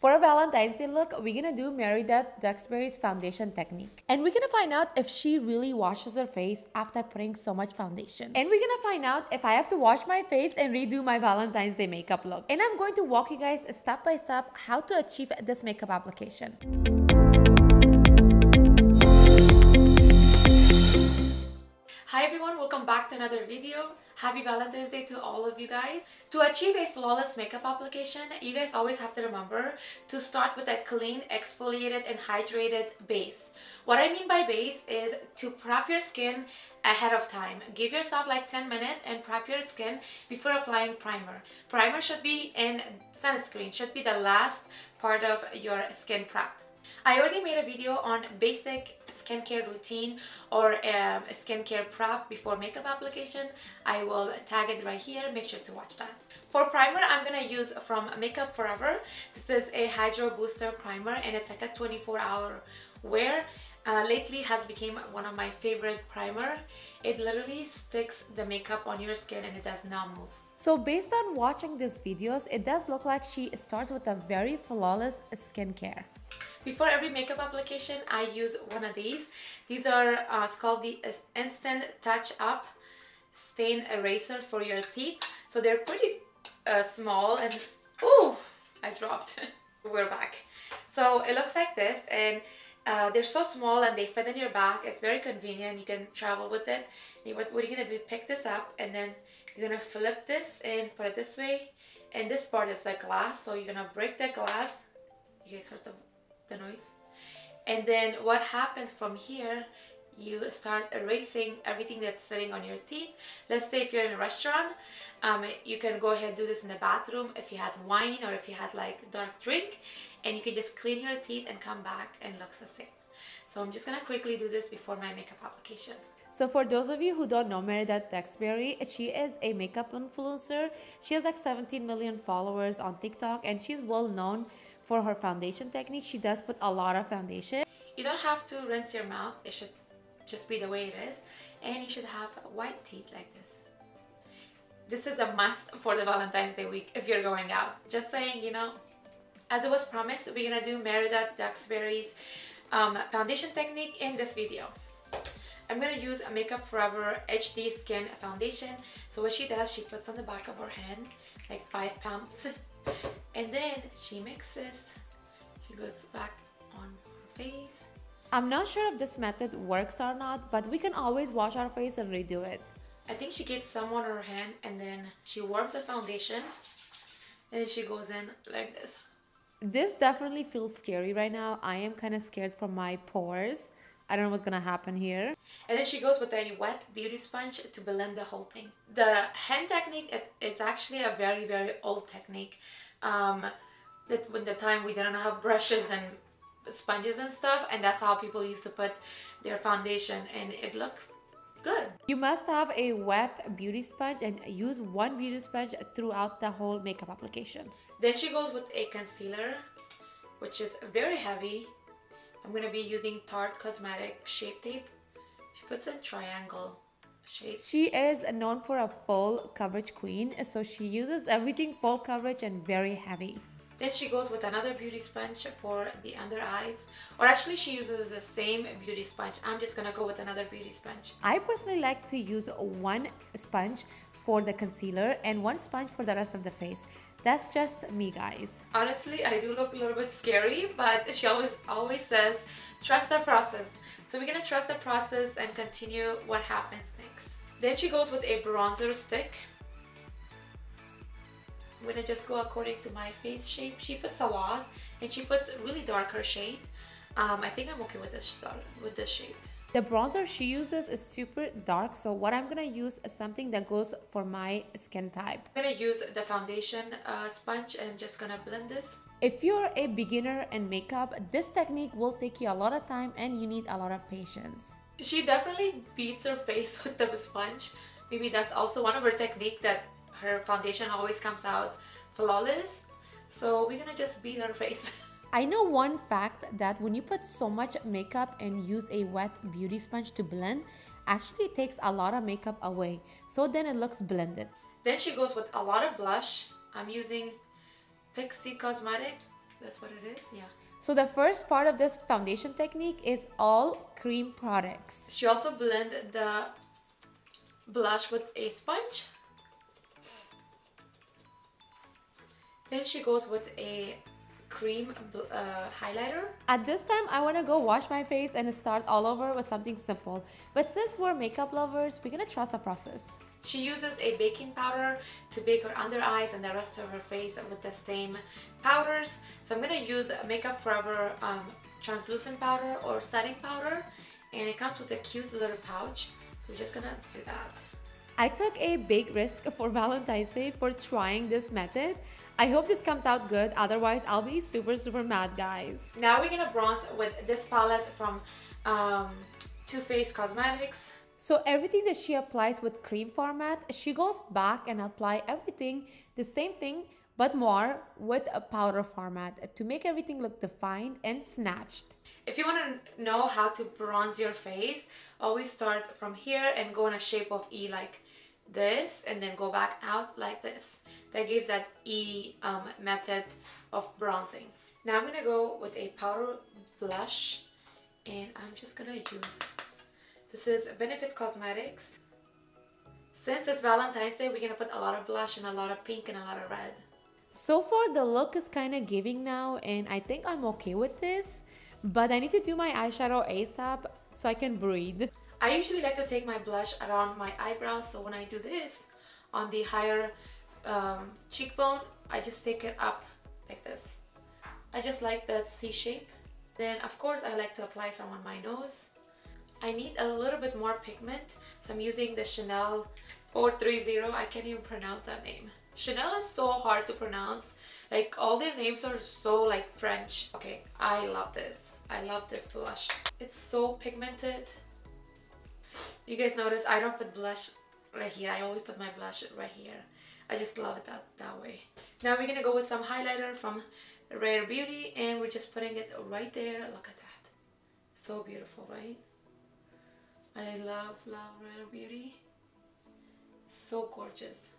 For a Valentine's Day look, we're gonna do Mary Meredith Duxbury's foundation technique. And we're gonna find out if she really washes her face after putting so much foundation. And we're gonna find out if I have to wash my face and redo my Valentine's Day makeup look. And I'm going to walk you guys step by step how to achieve this makeup application. Hi everyone, welcome back to another video. Happy Valentine's Day to all of you guys. To achieve a flawless makeup application, you guys always have to remember to start with a clean, exfoliated, and hydrated base. What I mean by base is to prep your skin ahead of time. Give yourself like 10 minutes and prep your skin before applying primer. Primer should be in sunscreen, should be the last part of your skin prep. I already made a video on basic skincare routine or um, skincare prep before makeup application. I will tag it right here. Make sure to watch that. For primer, I'm to use from Makeup Forever. This is a Hydro Booster Primer and it's like a 24 hour wear. Uh, lately has become one of my favorite primer. It literally sticks the makeup on your skin and it does not move. So based on watching these videos, it does look like she starts with a very flawless skincare. Before every makeup application, I use one of these. These are, uh, it's called the Instant Touch Up Stain Eraser for your teeth. So they're pretty uh, small and, ooh, I dropped. We're back. So it looks like this and uh, they're so small and they fit in your bag. It's very convenient. You can travel with it. What, what you're going to do, pick this up and then you're to flip this and put it this way. And this part is the glass. So you're to break the glass. You guys heard the the noise. And then what happens from here, you start erasing everything that's sitting on your teeth. Let's say if you're in a restaurant, um, you can go ahead and do this in the bathroom if you had wine or if you had like dark drink and you can just clean your teeth and come back and looks the same. So I'm just gonna quickly do this before my makeup application. So for those of you who don't know Meredith Duxbury, she is a makeup influencer. She has like 17 million followers on TikTok and she's well known for her foundation technique. She does put a lot of foundation. You don't have to rinse your mouth. It should just be the way it is. And you should have white teeth like this. This is a must for the Valentine's Day week if you're going out. Just saying, you know, as it was promised, we're gonna do Meredith Duxbury's um, foundation technique in this video. I'm gonna use a Makeup Forever HD Skin Foundation. So what she does, she puts on the back of her hand, like five pumps. And then she mixes, she goes back on her face. I'm not sure if this method works or not, but we can always wash our face and redo it. I think she gets some on her hand and then she warms the foundation and then she goes in like this. This definitely feels scary right now. I am kind of scared for my pores. I don't know what's gonna happen here. And then she goes with a wet beauty sponge to blend the whole thing. The hand technique, it, it's actually a very, very old technique. Um, that when the time we didn't have brushes and sponges and stuff and that's how people used to put their foundation and it looks good. You must have a wet beauty sponge and use one beauty sponge throughout the whole makeup application. Then she goes with a concealer which is very heavy I'm going to be using Tarte Cosmetic Shape Tape. She puts a triangle shape. She is known for a full coverage queen, so she uses everything full coverage and very heavy. Then she goes with another beauty sponge for the under eyes. Or actually she uses the same beauty sponge. I'm just gonna go with another beauty sponge. I personally like to use one sponge for the concealer and one sponge for the rest of the face. That's just me, guys. Honestly, I do look a little bit scary, but she always always says, trust the process. So we're gonna trust the process and continue what happens next. Then she goes with a bronzer stick. I'm gonna just go according to my face shape. She puts a lot, and she puts really darker shade. Um, I think I'm okay with this with this shade. The bronzer she uses is super dark, so what I'm gonna use is something that goes for my skin type. I'm gonna use the foundation uh, sponge and just gonna blend this. If you're a beginner in makeup, this technique will take you a lot of time and you need a lot of patience. She definitely beats her face with the sponge. Maybe that's also one of her technique that her foundation always comes out flawless. So we're gonna just beat her face. I know one fact that when you put so much makeup and use a wet beauty sponge to blend, actually takes a lot of makeup away. So then it looks blended. Then she goes with a lot of blush. I'm using Pixi Cosmetic that's what it is, yeah. So the first part of this foundation technique is all cream products. She also blended the blush with a sponge. Then she goes with a cream uh, highlighter. At this time, I want to go wash my face and start all over with something simple. But since we're makeup lovers, we're gonna trust the process. She uses a baking powder to bake her under eyes and the rest of her face with the same powders. So I'm gonna use Makeup Forever um, translucent powder or setting powder and it comes with a cute little pouch. So we're just gonna do that. I took a big risk for Valentine's Day for trying this method. I hope this comes out good, otherwise I'll be super super mad guys. Now we're gonna bronze with this palette from um, Too Faced Cosmetics. So everything that she applies with cream format, she goes back and apply everything the same thing but more with a powder format to make everything look defined and snatched. If you want to know how to bronze your face, always start from here and go in a shape of E like this and then go back out like this. That gives that E um, method of bronzing. Now I'm gonna go with a powder blush and I'm just gonna use, this is Benefit Cosmetics. Since it's Valentine's Day, we're gonna put a lot of blush and a lot of pink and a lot of red. So far the look is kind of giving now and I think I'm okay with this. But I need to do my eyeshadow ASAP so I can breathe. I usually like to take my blush around my eyebrows so when I do this on the higher um, cheekbone I just take it up like this. I just like that C shape. Then of course I like to apply some on my nose. I need a little bit more pigment so I'm using the Chanel 430 I can't even pronounce that name. Chanel is so hard to pronounce. Like all their names are so like French. Okay I love this. I love this blush. It's so pigmented you guys notice I don't put blush right here. I always put my blush right here. I just love it that, that way. Now we're gonna go with some highlighter from Rare Beauty and we're just putting it right there. Look at that. So beautiful, right? I love, love Rare Beauty. So gorgeous.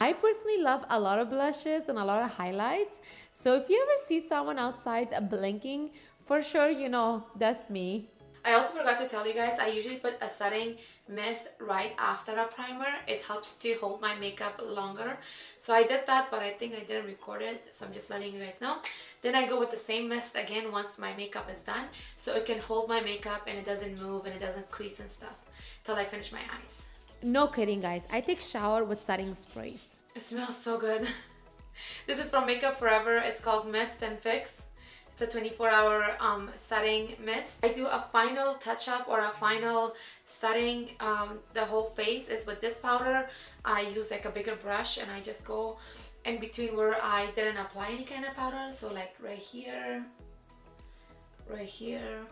I personally love a lot of blushes and a lot of highlights. So if you ever see someone outside blinking, for sure, you know, that's me. I also forgot to tell you guys, I usually put a setting mist right after a primer. It helps to hold my makeup longer. So I did that, but I think I didn't record it. So I'm just letting you guys know. Then I go with the same mist again once my makeup is done. So it can hold my makeup and it doesn't move and it doesn't crease and stuff till I finish my eyes. No kidding guys, I take shower with setting sprays. It smells so good. this is from Makeup Forever. It's called Mist and Fix. It's a 24 hour um, setting mist. I do a final touch up or a final setting um, the whole face is with this powder. I use like a bigger brush and I just go in between where I didn't apply any kind of powder. So like right here, right here,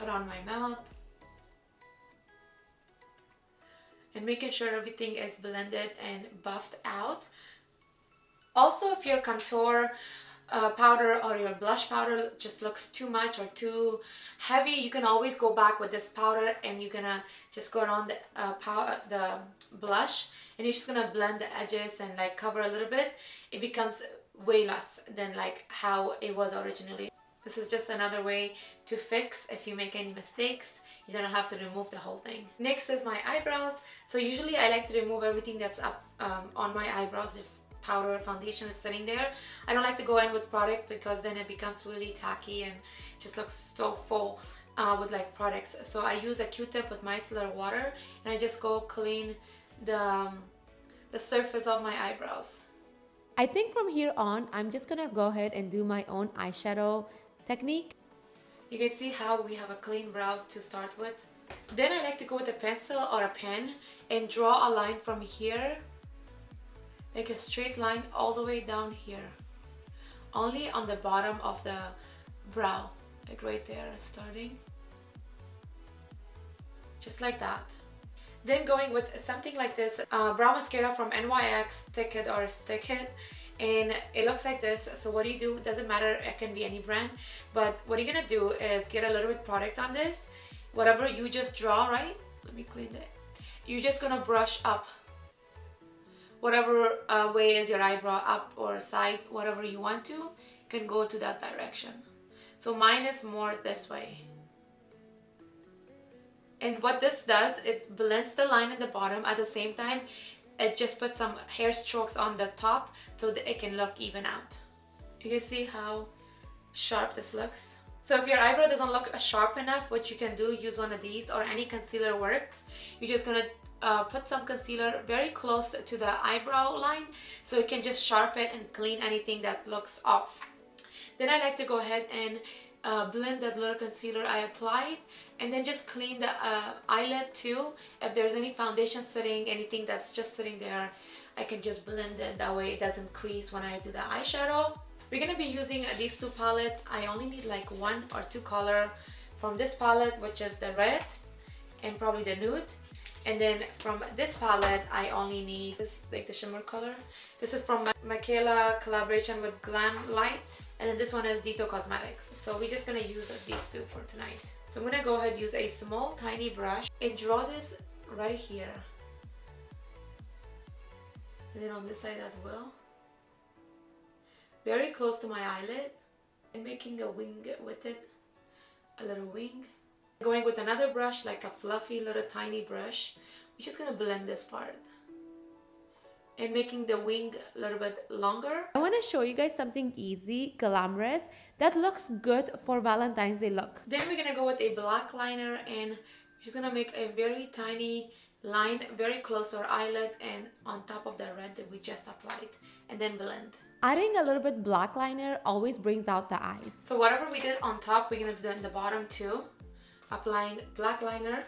around my mouth. And making sure everything is blended and buffed out also, if your contour uh, powder or your blush powder just looks too much or too heavy, you can always go back with this powder and you're gonna just go around the, uh, powder, the blush and you're just gonna blend the edges and like cover a little bit. It becomes way less than like how it was originally. This is just another way to fix if you make any mistakes. You don't have to remove the whole thing. Next is my eyebrows. So usually I like to remove everything that's up um, on my eyebrows just powder foundation is sitting there. I don't like to go in with product because then it becomes really tacky and just looks so full uh, with like products. So I use a Q-tip with micellar water and I just go clean the, um, the surface of my eyebrows. I think from here on, I'm just gonna go ahead and do my own eyeshadow technique. You can see how we have a clean brows to start with. Then I like to go with a pencil or a pen and draw a line from here make a straight line all the way down here. Only on the bottom of the brow like right there starting. Just like that. Then going with something like this uh, brow mascara from NYX Thick It or Stick It. And it looks like this so what do you do? Doesn't matter it can be any brand. But what you're gonna do is get a little bit product on this. Whatever you just draw right? Let me clean it. You're just gonna brush up whatever uh, way is your eyebrow up or side, whatever you want to, can go to that direction. So mine is more this way. And what this does, it blends the line at the bottom. At the same time, it just puts some hair strokes on the top so that it can look even out. You can see how sharp this looks. So if your eyebrow doesn't look sharp enough, what you can do, use one of these or any concealer works. You're just gonna uh, put some concealer very close to the eyebrow line so it can just sharpen and clean anything that looks off. Then I like to go ahead and uh, blend that little concealer I applied and then just clean the uh, eyelid too. If there's any foundation sitting, anything that's just sitting there, I can just blend it. That way it doesn't crease when I do the eyeshadow. We're gonna be using these two palettes. I only need like one or two color from this palette, which is the red and probably the nude. And then from this palette, I only need this, like the shimmer color. This is from my Mikayla collaboration with Glamlite. And then this one is Ditto Cosmetics. So we're just gonna use these two for tonight. So I'm gonna go ahead use a small tiny brush and draw this right here. And then on this side as well. Very close to my eyelid and making a wing with it, a little wing. Going with another brush, like a fluffy little tiny brush, we're just gonna blend this part and making the wing a little bit longer. I want to show you guys something easy, glamorous, that looks good for Valentine's Day look. Then we're gonna go with a black liner and just gonna make a very tiny line very close to our eyelid and on top of the red that we just applied and then blend. Adding a little bit black liner always brings out the eyes. So whatever we did on top, we're gonna do that in the bottom too. Applying black liner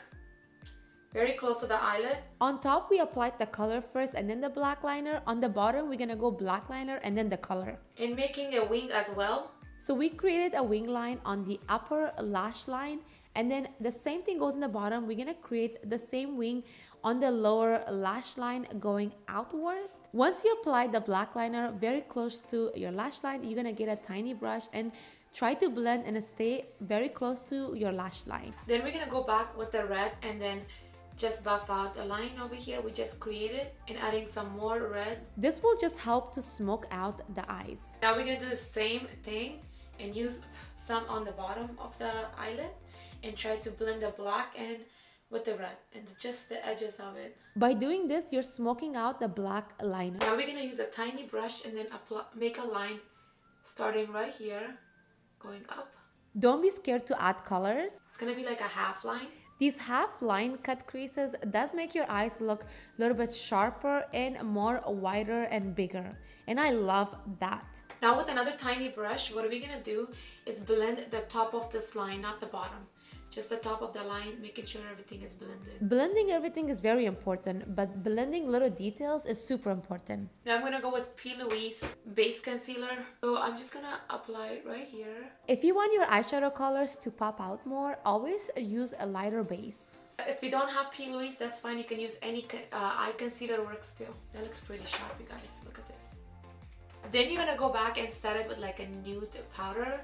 very close to the eyelid. On top, we applied the color first and then the black liner. On the bottom, we're gonna go black liner and then the color. And making a wing as well. So we created a wing line on the upper lash line and then the same thing goes in the bottom. We're gonna create the same wing on the lower lash line going outward. Once you apply the black liner very close to your lash line, you're gonna get a tiny brush and try to blend and stay very close to your lash line. Then we're gonna go back with the red and then just buff out the line over here we just created and adding some more red. This will just help to smoke out the eyes. Now we're gonna do the same thing and use some on the bottom of the eyelid and try to blend the black and with the red and just the edges of it. By doing this, you're smoking out the black liner. Now we're gonna use a tiny brush and then apply, make a line starting right here, going up. Don't be scared to add colors. It's gonna be like a half line. These half line cut creases does make your eyes look a little bit sharper and more wider and bigger. And I love that. Now with another tiny brush, what are we gonna do is blend the top of this line, not the bottom just the top of the line making sure everything is blended blending everything is very important but blending little details is super important now i'm gonna go with p louise base concealer so i'm just gonna apply it right here if you want your eyeshadow colors to pop out more always use a lighter base if you don't have P. Louise, that's fine. You can use any uh, eye concealer works too. That looks pretty sharp, you guys. Look at this. Then you're gonna go back and set it with like a nude powder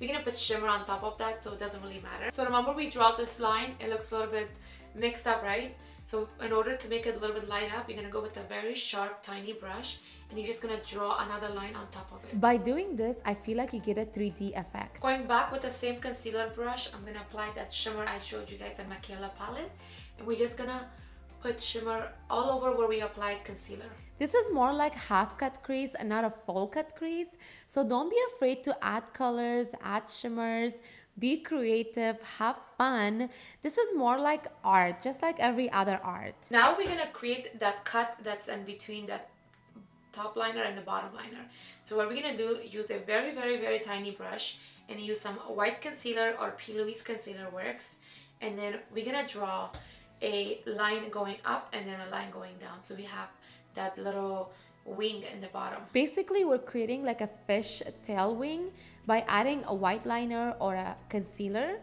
we're gonna put shimmer on top of that so it doesn't really matter. So remember we draw this line, it looks a little bit mixed up, right? So in order to make it a little bit light up, you're gonna go with a very sharp, tiny brush and you're just gonna draw another line on top of it. By doing this, I feel like you get a 3D effect. Going back with the same concealer brush, I'm gonna apply that shimmer I showed you guys in Mikayla palette. And we're just gonna put shimmer all over where we applied concealer. This is more like half cut crease and not a full cut crease. So don't be afraid to add colors, add shimmers, be creative, have fun. This is more like art, just like every other art. Now we're gonna create that cut that's in between that top liner and the bottom liner. So what we're gonna do, use a very, very, very tiny brush and use some white concealer or P. Louise concealer works. And then we're gonna draw a line going up and then a line going down. So we have that little wing in the bottom. Basically, we're creating like a fish tail wing by adding a white liner or a concealer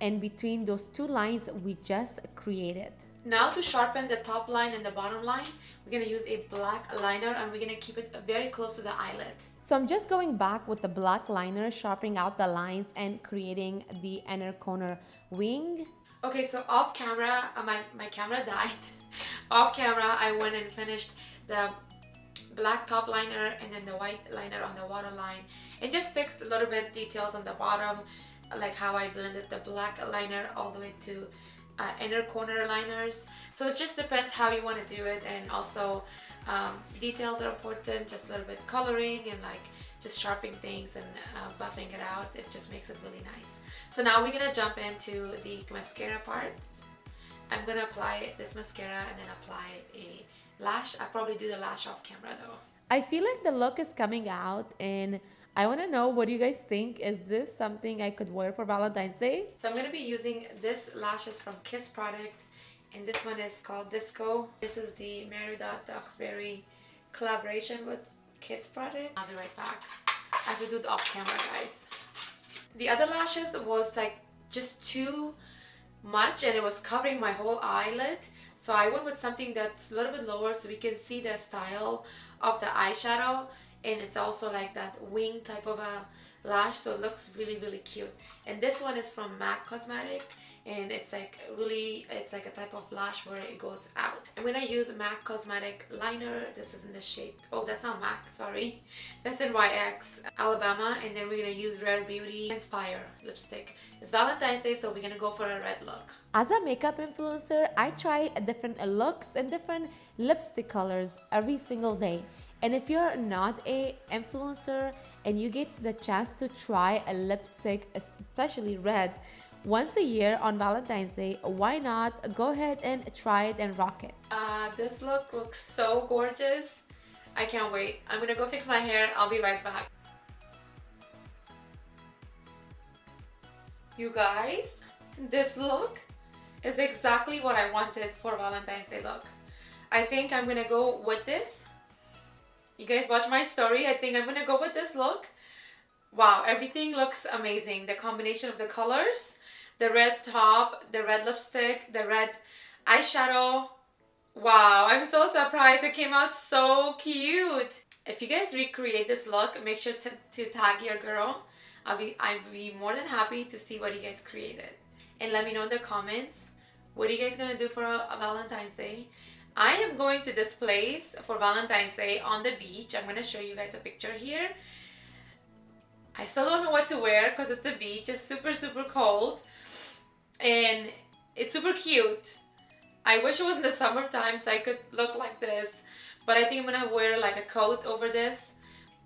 and between those two lines we just created. Now to sharpen the top line and the bottom line, we're gonna use a black liner and we're gonna keep it very close to the eyelid. So I'm just going back with the black liner, sharpening out the lines and creating the inner corner wing. Okay, so off camera, uh, my, my camera died. off camera, I went and finished the black top liner and then the white liner on the waterline and just fixed a little bit details on the bottom like how I blended the black liner all the way to uh, inner corner liners so it just depends how you want to do it and also um, details are important just a little bit coloring and like just sharpening things and uh, buffing it out. It just makes it really nice. So now we're gonna jump into the mascara part. I'm gonna apply this mascara and then apply a lash. I probably do the lash off camera though. I feel like the look is coming out and I want to know what you guys think. Is this something I could wear for Valentine's Day? So I'm going to be using this lashes from Kiss product and this one is called Disco. This is the Mary Dot Duxbury collaboration with Kiss product. I'll be right back. I have to do it off camera guys. The other lashes was like just too much and it was covering my whole eyelid. So I went with something that's a little bit lower so we can see the style of the eyeshadow and it's also like that wing type of a lash so it looks really really cute and this one is from MAC Cosmetic and it's like really it's like a type of lash where it goes out. I'm gonna use MAC Cosmetic liner this is in the shade oh that's not MAC sorry. That's NYX Alabama and then we're gonna use Rare Beauty Inspire lipstick. It's Valentine's Day so we're gonna go for a red look. As a makeup influencer I try different looks and different lipstick colors every single day. And if you're not a influencer and you get the chance to try a lipstick, especially red, once a year on Valentine's Day, why not go ahead and try it and rock it? Uh, this look looks so gorgeous. I can't wait. I'm gonna go fix my hair. I'll be right back. You guys, this look is exactly what I wanted for Valentine's Day look. I think I'm gonna go with this you guys watch my story. I think I'm gonna go with this look. Wow, everything looks amazing. The combination of the colors, the red top, the red lipstick, the red eyeshadow. Wow, I'm so surprised. It came out so cute. If you guys recreate this look, make sure to, to tag your girl. I'll be, I'd be more than happy to see what you guys created. And let me know in the comments, what are you guys gonna do for a, a Valentine's Day? I am going to this place for Valentine's Day on the beach. I'm going to show you guys a picture here. I still don't know what to wear because it's the beach. It's super, super cold. And it's super cute. I wish it was in the summertime so I could look like this. But I think I'm to wear like a coat over this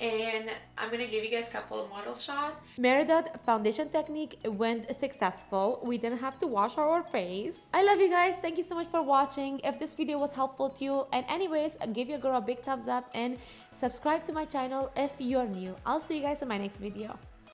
and I'm gonna give you guys a couple of model shots. Mary Dot foundation technique went successful. We didn't have to wash our face. I love you guys. Thank you so much for watching. If this video was helpful to you, and anyways, give your girl a big thumbs up and subscribe to my channel if you're new. I'll see you guys in my next video.